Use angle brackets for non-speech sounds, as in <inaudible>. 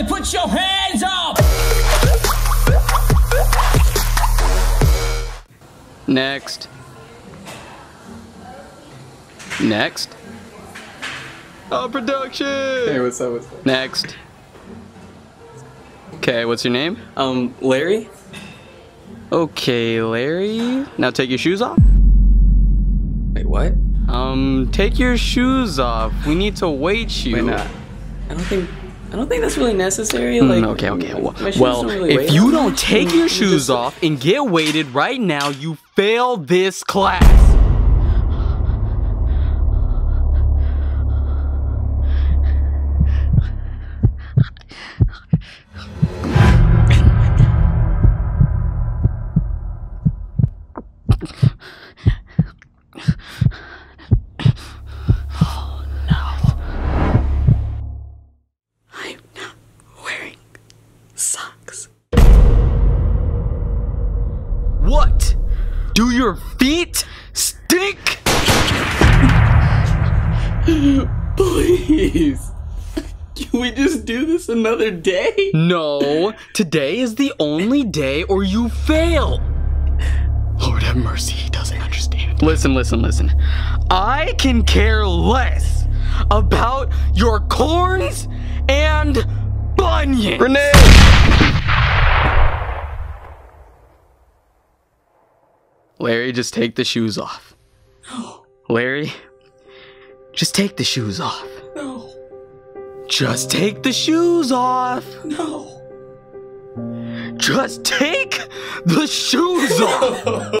Everybody put your hands up! Next. Next. Oh, production! Hey, what's up? What's up? Next. Okay, what's your name? Um, Larry? Okay, Larry. Now take your shoes off. Wait, what? Um, take your shoes off. We need to weight you. Wait, nah. I don't think. I don't think that's really necessary. Mm, Like, okay, okay. Well, well, really if you don't take <laughs> your shoes off and get weighted right now, you fail this class. Do your feet stink? Please. Can we just do this another day? No, today is the only day or you fail. Lord have mercy, he doesn't understand. Listen, listen, listen. I can care less about your corns and bunions. Renee! Larry, just take the shoes off. No, <gasps> Larry, just take the shoes off. no, Just take the shoes off. no. Just take the shoes off. <laughs>